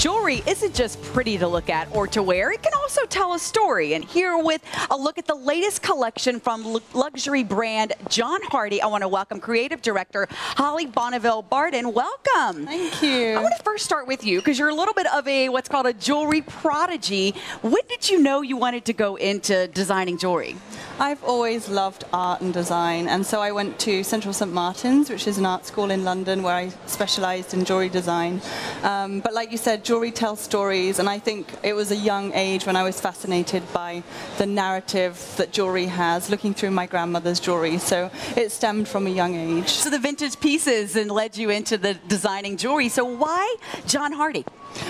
Jewelry isn't just pretty to look at or to wear, it can also tell a story. And here with a look at the latest collection from luxury brand John Hardy, I want to welcome creative director Hollie Bonneville Barden. Welcome. Thank you. I want to first start with you because you're a little bit of a what's called a jewelry prodigy. When did you know you wanted to go into designing jewelry? I've always loved art and design, and so I went to Central St Martin's, which is an art school in London where I specialized in jewelry design. Um, but like you said, jewelry tells stories, and I think it was a young age when I was fascinated by the narrative that jewelry has, looking through my grandmother's jewelry. So it stemmed from a young age. So the vintage pieces and led you into the designing jewelry. So why John Hardy?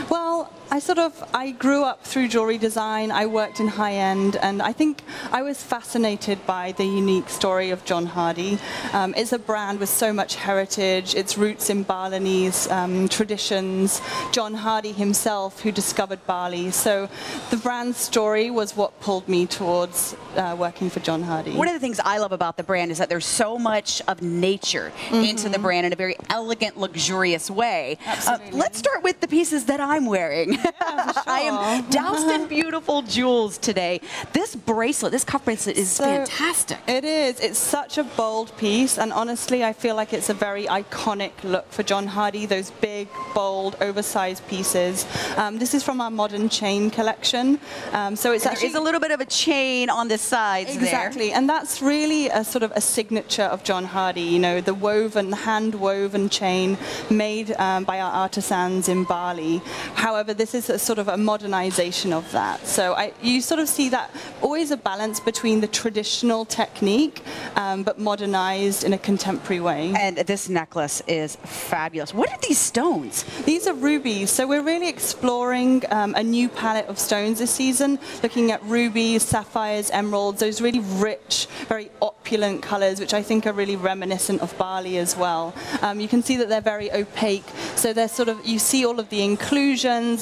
Well, I sort of I grew up through jewelry design. I worked in high end, and I think I was fascinated by the unique story of John Hardy. Um, it's a brand with so much heritage. Its roots in Balinese um, traditions. John Hardy himself, who discovered Bali. So the brand story was what pulled me towards uh, working for John Hardy. One of the things I love about the brand is that there's so much of nature mm-hmm. into the brand in a very elegant, luxurious way. Uh, let's start with the pieces that I'm wearing. Yeah, sure. I am doused in beautiful jewels today. This bracelet, this cuff bracelet is so fantastic. It is. It's such a bold piece, and honestly, I feel like it's a very iconic look for John Hardy, those big, bold, oversized pieces. Um, this is from our modern chain collection. Um, so it's and actually... a little bit of a chain on the sides Exactly, there. and that's really a sort of a signature of John Hardy, you know, the woven, hand-woven chain made um, by our artisans in Bali. However, this is a sort of a modernization of that. So I, you sort of see that always a balance between the traditional technique, um, but modernized in a contemporary way. And this necklace is fabulous. What are these stones? These are rubies. So we're really exploring um, a new palette of stones this season, looking at rubies, sapphires, emeralds, those really rich, very opulent colors, which I think are really reminiscent of Bali as well. Um, you can see that they're very opaque. So they're sort of, you see all of the inclusions.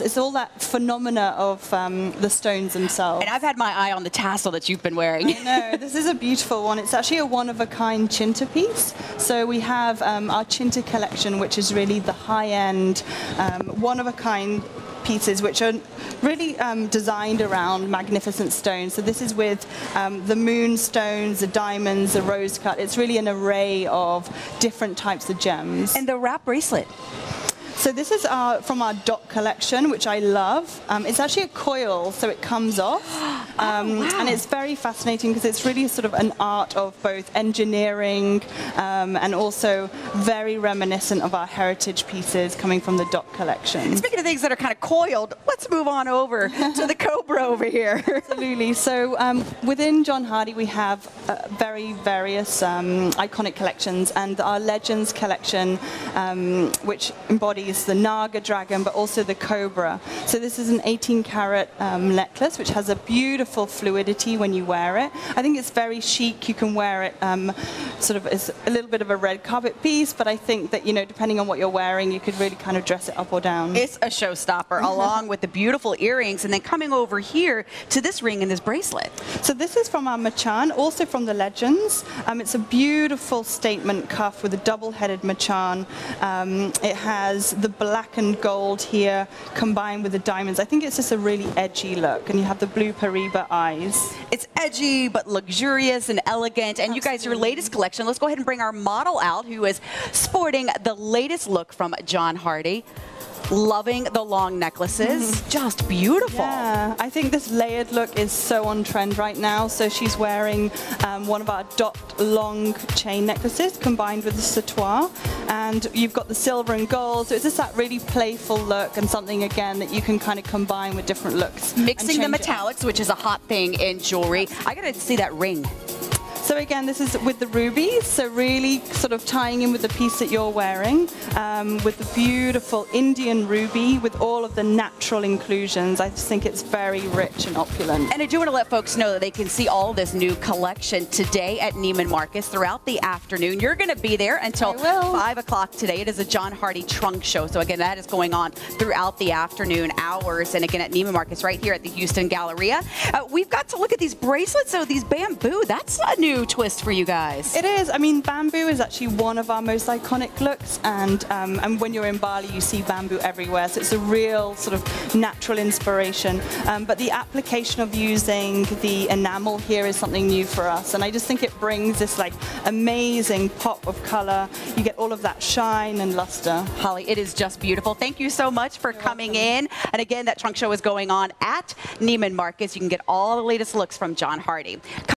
It's all that phenomena of um, the stones themselves. And I've had my eye on the tassel that you've been wearing. no, this is a beautiful one. It's actually a one-of-a-kind Cinta piece. So we have um, our Cinta collection, which is really the high-end, um, one-of-a-kind pieces which are really um, designed around magnificent stones. So this is with um, the moonstones, the diamonds, the rose cut. It's really an array of different types of gems. And the wrap bracelet. So this is our, from our dot collection, which I love. Um, it's actually a coil, so it comes off. Um, oh, wow. And it's very fascinating because it's really sort of an art of both engineering um, and also very reminiscent of our heritage pieces coming from the dot collection. Speaking of things that are kind of coiled, let's move on over to the Cobra over here. Absolutely. So um, within John Hardy, we have uh, very various um, iconic collections, and our Legends collection, um, which embodies the Naga dragon, but also the cobra. So this is an 18 carat um, necklace, which has a beautiful fluidity when you wear it. I think it's very chic. You can wear it um, sort of as a little bit of a red carpet piece, but I think that, you know, depending on what you're wearing, you could really kind of dress it up or down. It's a showstopper, along with the beautiful earrings, and then coming over here to this ring and this bracelet. So this is from our Macan, also from the Legends. Um, it's a beautiful statement cuff with a double-headed Macan. Um, it has the black and gold here combined with the diamonds. I think it's just a really edgy look, and you have the blue Paraiba eyes. It's edgy, but luxurious and elegant. And Absolutely. you guys, your latest collection, let's go ahead and bring our model out, who is sporting the latest look from John Hardy loving the long necklaces. Mm. Just beautiful. Yeah, I think this layered look is so on trend right now. So she's wearing um, one of our dot long chain necklaces combined with the sautoir. And you've got the silver and gold. So it's just that really playful look and something, again, that you can kind of combine with different looks. Mixing the metallics, which is a hot thing in jewelry. I got to see that ring. So again, this is with the rubies, so really sort of tying in with the piece that you're wearing, um, with the beautiful Indian ruby with all of the natural inclusions. I just think it's very rich and opulent. And I do want to let folks know that they can see all this new collection today at Neiman Marcus throughout the afternoon. You're going to be there until 5 o'clock today. It is a John Hardy trunk show. So again, that is going on throughout the afternoon hours. And again, at Neiman Marcus right here at the Houston Galleria. Uh, we've got to look at these bracelets. So these bamboo, that's a new bamboo twist for you guys. It is. I mean, bamboo is actually one of our most iconic looks, and um, and when you're in Bali, you see bamboo everywhere. So it's a real sort of natural inspiration. Um, but the application of using the enamel here is something new for us, and I just think it brings this like amazing pop of color. You get all of that shine and luster. Hollie, it is just beautiful. Thank you so much for You're coming welcome. in. And again, that trunk show is going on at Neiman Marcus. You can get all the latest looks from John Hardy.